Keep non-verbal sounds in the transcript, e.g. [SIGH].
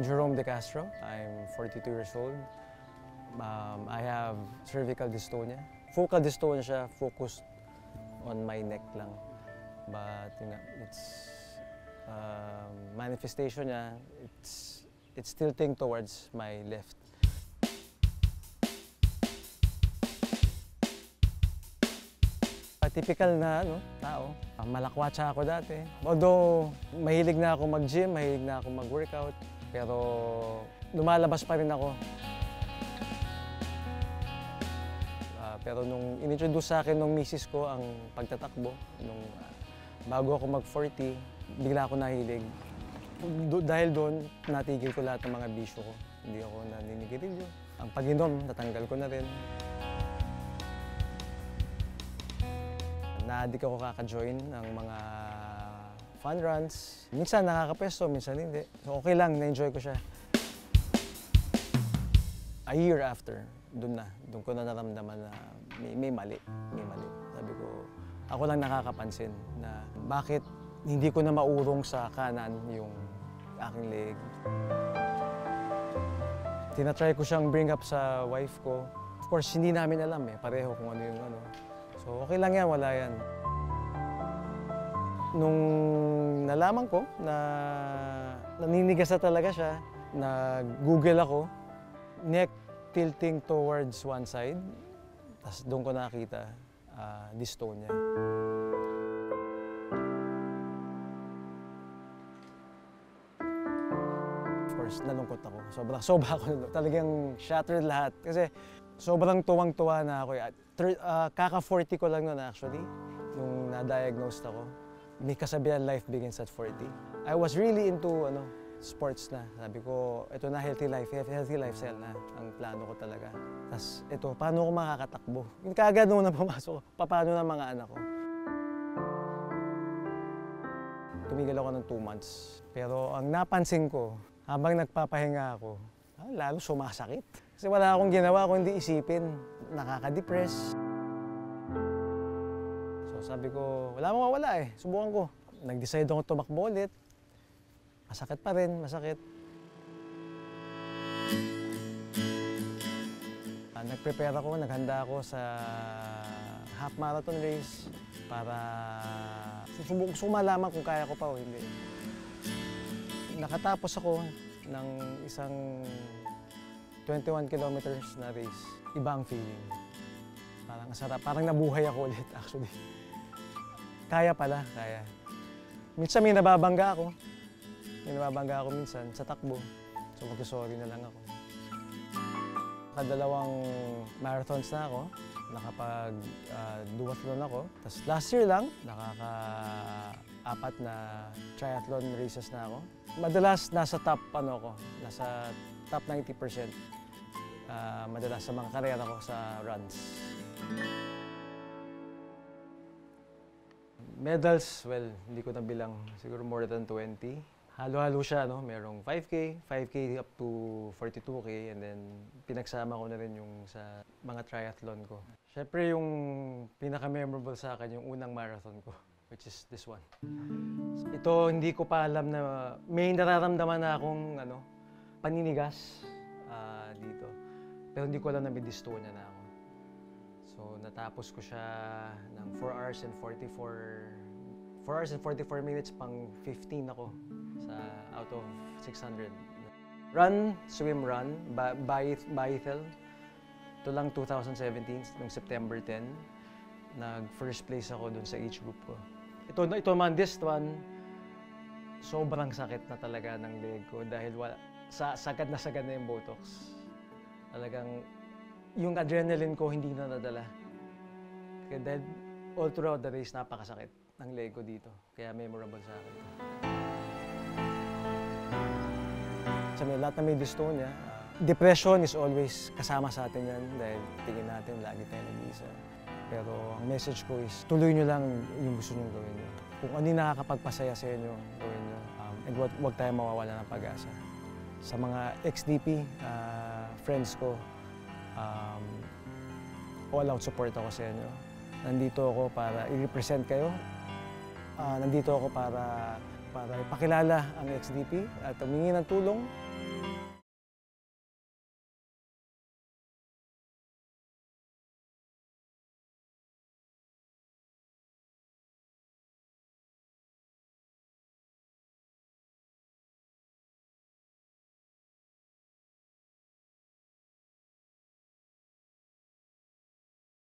I'm Jerome De Castro. I'm 42 years old. Um, I have cervical dystonia. Focal dystonia siya, focused on my neck lang. But yun nga, it's um, manifestation niya, it's it's tilting towards my left. Typical na ano, tao. Malakwatsa ako dati. Although mahilig na ako mag-gym, mahilig na ako mag-workout, pero lumalabas pa rin ako. Ah, pero nung inintroduce sa akin nung misis ko ang pagtatakbo, nung ah, bago ako mag-40, bigla ako nahilig. Do- dahil doon, natigil ko lahat ng mga bisyo ko. Hindi ako naninigirilyo. Ang pag-inom, natanggal ko na rin. Na-addict ako kaka-join ng mga fun runs. Minsan nakakapwesto, minsan hindi. So okay lang, na-enjoy ko siya. A year after, doon na. Doon ko na naramdaman na may, may mali. May mali. Sabi ko, ako lang nakakapansin na bakit hindi ko na maurong sa kanan yung aking leg. Tinatry ko siyang bring up sa wife ko. Of course, hindi namin alam eh, pareho kung ano yung ano. So okay lang yan, wala yan. Nung nalaman ko na naninigas na talaga siya, nag-google ako, neck tilting towards one side, tapos doon ko nakita ah, dystonia. Course, nalungkot ako. Sobrang [LAUGHS] sobra ako. Talagang shattered lahat. Kasi sobrang tuwang-tuwa na ako. At thir- ah, Kaka-40 ko lang noon actually, nung na-diagnosed ako. May kasabihan, life begins at 40. I was really into ano, sports na. Sabi ko, ito na healthy life, healthy lifestyle na ang plano ko talaga. Tapos ito, paano ako makakatakbo? Kagad nung na pumasok, paano na mga anak ko? Tumigil ako ng two months. Pero ang napansin ko, habang nagpapahinga ako, ah, lalo sumasakit. Kasi wala akong ginawa kundi isipin, nakaka-depress. Sabi ko, wala mawawala eh, subukan ko. Nag-decide ako tumakbo ulit. Masakit pa rin, masakit. Ah, nag-prepare ako, naghanda ako sa half marathon race para susubok gusto ko malaman kung kaya ko pa o hindi. Nakatapos ako ng isang 21 kilometers na race. Iba ang feeling. Parang ang sarap. Parang nabuhay ako ulit [LAUGHS] actually. Kaya pala, kaya. Minsan may nababangga ako. May nababangga ako minsan sa takbo. So magsasorry na lang ako. Kadalawang marathons na ako. Nakapag uh, duathlon ako. Tapos last year lang, nakaka-apat na triathlon races na ako. Madalas nasa top ano ako, nasa top 90% ah, madalas sa mga karera ko sa runs. Medals, well, hindi ko nabilang. Siguro more than 20. Halo-halo siya, no? Merong 5K, 5K up to 42K, and then pinagsama ko na rin yung sa mga triathlon ko. Siyempre, yung pinaka-memorable sa akin, yung unang marathon ko, which is this one. Ito, hindi ko pa alam na may nararamdaman na akong ano, paninigas ah, dito. Pero hindi ko alam na may dystonia na ako. So, natapos ko siya ng 4 hours and 44 4 hours and 44 minutes pang 15 ako sa out of 600. Run, swim, run, ba Baith, Baithel. Ito lang 2017, noong September 10. Nag first place ako dun sa age group ko. Ito, ito man, this one, sobrang sakit na talaga ng leg ko dahil wala, sa, sagad na sagad na yung Botox. Talagang yung adrenaline ko hindi na nadala. Kaya dahil all throughout the race, napakasakit ng leg ko dito. Kaya memorable sa akin. Sa may lahat na may dystonia, ah, depression is always kasama sa atin yan dahil tingin natin lagi tayo nag-iisa. Pero ang message ko is tuloy nyo lang yung gusto nyo gawin nyo. Kung ano yung nakakapagpasaya sa inyo, gawin nyo. Um, and wag, wag tayo mawawala ng pag-asa. Sa mga XDP, ah, friends ko, um, all out support ako sa inyo. Nandito ako para i-represent kayo. Ah, nandito ako para para ipakilala ang XDP at humingi ng tulong